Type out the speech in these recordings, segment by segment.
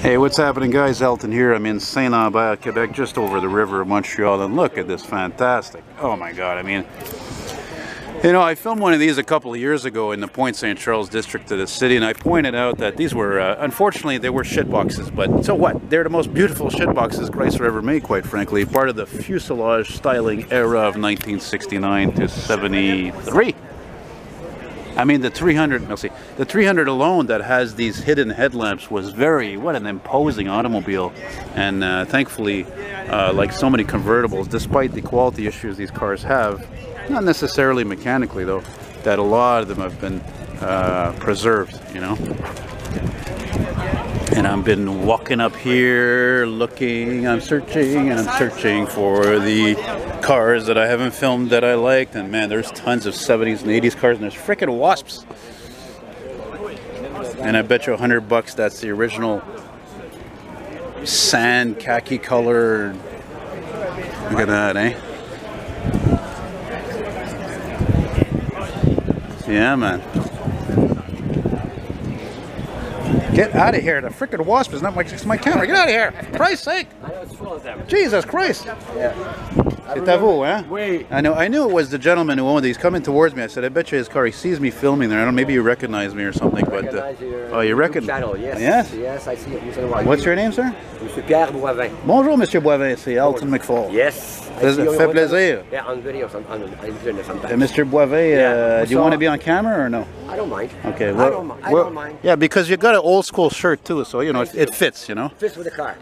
Hey, what's happening guys? Elton here. I'm in Saint-Lambert, Quebec, just over the river of Montreal, and look at this fantastic. Oh my god, I mean, you know, I filmed one of these a couple of years ago in the Point St. Charles district of the city, and I pointed out that these were, uh, unfortunately, they were shit boxes, but so what? They're the most beautiful shit boxes Chrysler ever made, quite frankly. Part of the fuselage styling era of 1969 to 73. I mean, the 300, let's see, the 300 alone that has these hidden headlamps was very, what an imposing automobile. And uh, thankfully, uh, like so many convertibles, despite the quality issues these cars have, not necessarily mechanically though, that a lot of them have been uh, preserved, you know. And I've been walking up here, looking, I'm searching, and I'm searching for the cars that I haven't filmed that I liked. And man, there's tons of 70s and 80s cars, and there's freaking wasps. And I bet you a hundred bucks that's the original sand khaki color. Look at that, eh? Yeah, man. Get out of here. The freaking wasp is not next to my camera. Get out of here. For Christ's sake. I know it's full of them. Jesus Christ. Yeah. C'est à vous, hein? Oui. I know. I knew it was the gentleman who owned these coming towards me. I said, I bet you his car. He sees me filming there. I don't. know, Maybe you recognize me or something. But uh, your oh, you recognize? Yes. Yes. Yes, I see it. Once in a. What's your name, sir? Monsieur Pierre Boivin. Bonjour, Monsieur Boivin. C'est Elton McFall. Yes. I Does see it you fait plaisir? Yeah, on video, some, on, on internet Uh, sometimes. Mr. Boivin, Yeah, uh, do you want to be on camera or no? I don't mind. Okay. I don't, I well- don't mind. Yeah, because you got an old school shirt too, so you know it, it fits. You know. Fits with the car.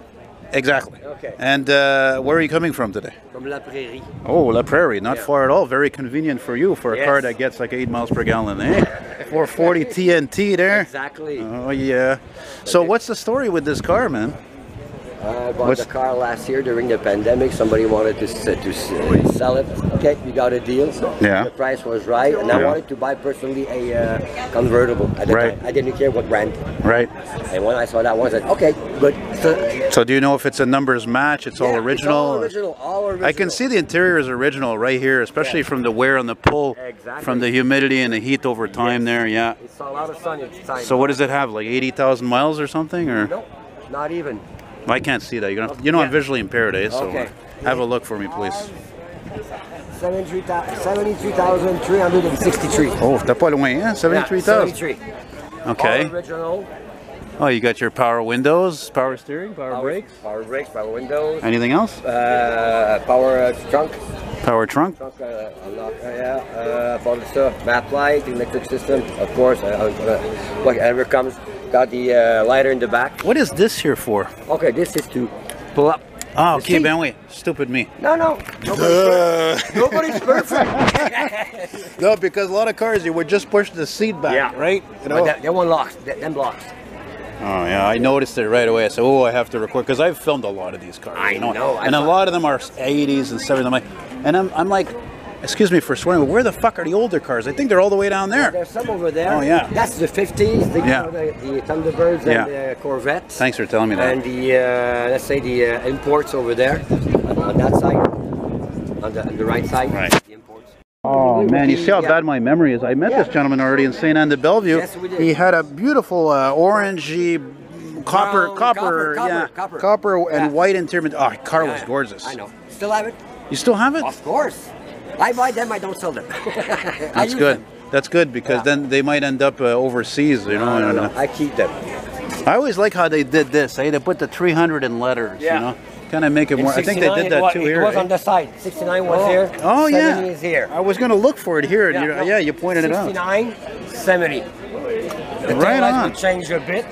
Exactly. Okay. And uh, where are you coming from today? From La Prairie. Oh, La Prairie, not Yeah. far at all. Very convenient for you for a car that gets like 8 miles per gallon, eh? 440 TNT there. Exactly. Oh, yeah. So, what's the story with this car, man? I bought What's- the car last year during the pandemic. Somebody wanted to, to sell it. Okay, we got a deal. Yeah. The price was right, and I Yeah. wanted to buy personally a uh, convertible at the Right. time. I didn't care what brand. Right. And when I saw that one, I said, okay, good. So, So, do you know if it's a numbers match? It's all original? It's all original. All original. I can see the interior is original right here, especially Yeah. from the wear on the pull, Exactly. from the humidity and the heat over time there. Yeah. It's a lot of sun inside. So, what does it have? Like 80,000 miles or something? Or No, not even. I can't see that. You're gonna, you know, I'm visually impaired, eh? So, Okay. have a look for me, please. 73,363. Oh, t'as pas loin, hein? 73,000. 73. Okay. All original. Oh, you got your power windows, power steering, power, Power brakes. Power brakes, power windows. Anything else? Uh, power uh, trunk. Power trunk. Trunk uh, unlock. Uh, yeah. Uh, for the stuff. Map light, electric system. Of course. Uh, uh, whatever comes. Got the uh, lighter in the back. What is this here for? Okay, this is to pull up. Oh, The okay, seat. ben oui. Stupid me. No, no. Nobody's, nobody's perfect. No, because a lot of cars you would just push the seat back, Yeah. right? You But know. that, that one locks. That, them locks. Oh yeah, I noticed it right away. I said, "Oh, I have to record," because I've filmed a lot of these cars. I you know, know, and a lot of them are 80s and 70s. I'm like, and I'm, I'm like, excuse me for swearing, but where the fuck are the older cars? I think they're all the way down there. There's some over there. Oh, yeah. That's the 50s. The, Yeah. the, the Thunderbirds Yeah. and the Corvettes. Thanks for telling me that. And the, uh, let's say the uh, imports over there on, on that side, on the, on the right side. Right. Imports. Oh man, you see how bad my memory is. I met Yeah. this gentleman already in St. Anne de Bellevue. Yes, we did. He had a beautiful uh, orangey, copper, Brown, copper, copper, yeah, copper. copper and Yeah. white interior. Oh, car was Yeah, gorgeous. I know. Still have it? You still have it? Of course. I buy them, I don't sell them. That's good. them. That's good because then they might end up uh, overseas. You know, No, I no, know. I keep them. I always like how they did this. Eh? They put the 300 in letters. Yeah. You know, kind of make it more. I think they did that was, too it was eh? on the side. 69 was here. Oh 70 yeah. is here. I was gonna look for it here. and you- no. yeah, you pointed it out. 69, 70. The Right on. change a bit.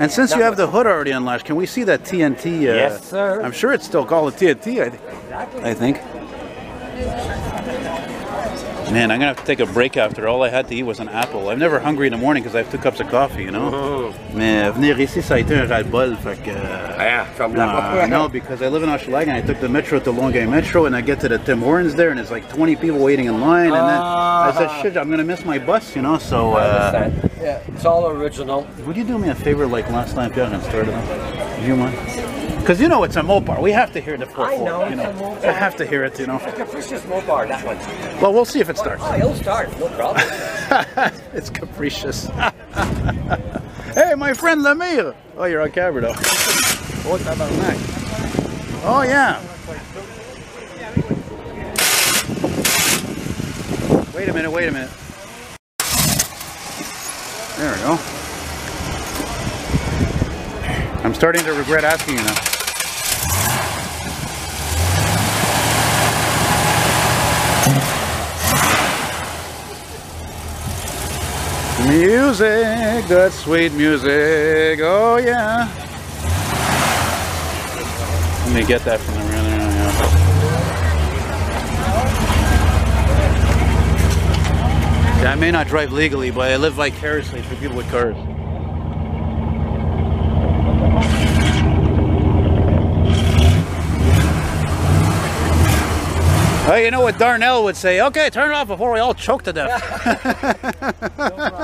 And since you have the hood already unlatched, can we see that TNT? Uh, Yes, sir. I'm sure it's still called a TNT. I, th- Exactly. I think. Man, I'm gonna have to take a break after. All I had to eat was an apple. I'm never hungry in the morning because I have two cups of coffee, you know. Mm-hmm. Mais venir ici, ça a été un ras-le-bol. Fait que, Yeah, from uh, no, because I live in Hochelaga and I took the metro to Longueuil Metro and I get to the Tim Hortons there and it's like 20 people waiting in line and then I said, Ah. shit, I'm gonna miss my bus, you know. So, uh. Yeah, it's all original. would you do me a favor like last time, Pierre, and start it? Do you mind? Because you know it's a Mopar. We have to hear the 4 I know, you it's know. a Mopar. I have to hear it, you know. It's a capricious Mopar, that one. Well, we'll see if it starts. Oh, it'll start, no problem. it's capricious. Hey, my friend Lemire. Oh, you're on camera though. Oh. Oh, yeah. Wait a minute, wait a minute. There we go. I'm starting to regret asking you now. Music, that sweet music. Oh yeah. Let me get that from the runner. Oh yeah, I may not drive legally, but I live vicariously through people with cars. Oh, you know what Darnell would say? Okay, turn it off before we all choke to death.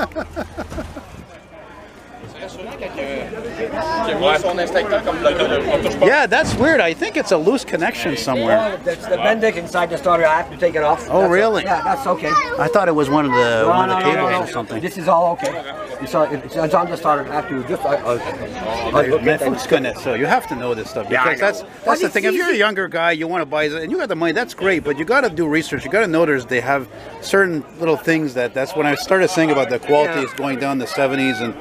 yeah, that's weird. I think it's a loose connection somewhere. That's the Bendix inside the starter. I have to take it off. Oh, That's- really? Yeah, that's okay. I thought it was one of the No, one of the no, no, cables no, or something. This is all okay. It's, on- it's, it's on the starter. I have to just uh, uh, unhook Man, it and- folks gonna so you have to know this stuff Yeah, because know. that's But that's the it's thing. If you're a younger guy, you want to buy it, and you got the money, that's great. But you got to do research. You got to know there's they have certain little things that that's when I started saying about the quality Yeah. is going down the 70s and.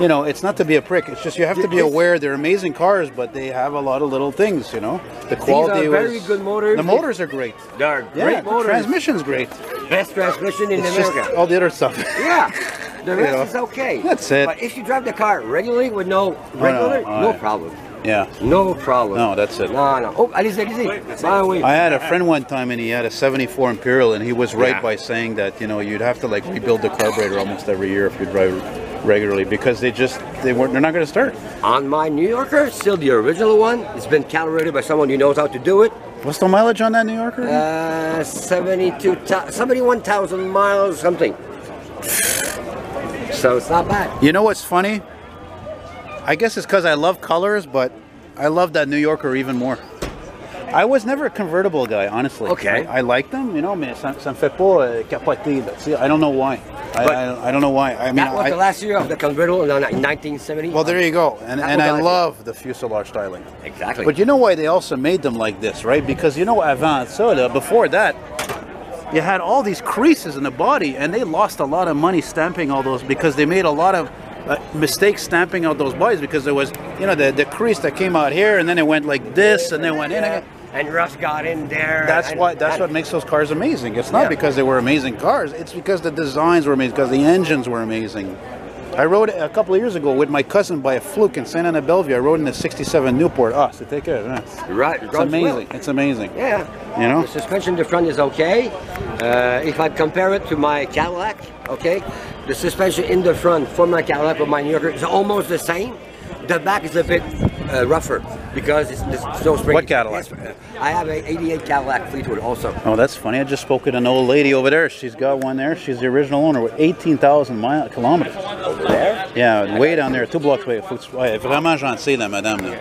You know, it's not to be a prick. It's just you have to be aware they're amazing cars, but they have a lot of little things. You know, the are quality very was- good motors. The motors are great. They're Yeah, great the motors. transmission's great. Best transmission in It's just America. all the other stuff. Yeah. The rest know, is okay. that's it. But if you drive the car regularly with no oh, regular, no, no I- problem. yeah. No problem. No, that's it. No, no. Oh, allez-y, allez-y. Bah. I had a friend one time and he had a 74 Imperial and he was right Yeah. by saying that, you know, you'd have to like rebuild the carburetor almost every year if you drive regularly because they just, they weren't, they're not going to start. On my New Yorker, still the original one. It's been calibrated by someone who knows how to do it. What's the mileage on that New Yorker? Uh, 72, 71,000 miles, something. So it's not bad. you know what's funny? I guess it's because I love colors, but I love that New Yorker even more. I was never a convertible guy, honestly. Okay. I, I like them, you know, mais ça, ça me fait pas euh, capoter. See, I don't know why. I, I, I don't know why. I mean, That was I, the last year of the convertible in 1970. well, there you go. And, and I love the fuselage styling. Exactly. But you know why they also made them like this, right? Because you know, avant ça, before that, you had all these creases in the body, and they lost a lot of money stamping all those because they made a lot of uh, mistakes stamping out those bodies because there was, you know, the, the crease that came out here, and then it went like this, and then went in again. And rust got in there. That's and- why. That's and- what makes those cars amazing. It's not Yeah. because they were amazing cars. It's because the designs were amazing. Because the engines were amazing. I rode a couple of years ago with my cousin by a fluke in St. Anne Bellevue. I rode in a '67 Newport. Ah, so take care. Yeah. Right, It's runs well. amazing. It's amazing. Yeah. You know? The suspension in the front is okay. Uh, if I compare it to my Cadillac, okay, the suspension in the front for my Cadillac with my New Yorker is almost the same. The back is a bit uh, rougher because it's, it's so spring. What Cadillac? I have a 88 Cadillac Fleetwood also. Oh, that's funny. I just spoke with an old lady over there. She's got one there. She's the original owner with 18,000 mile kilometers. Over there? Yeah, way down there, two blocks away. Faut que tu- ouais, Vraiment gentil, la madame.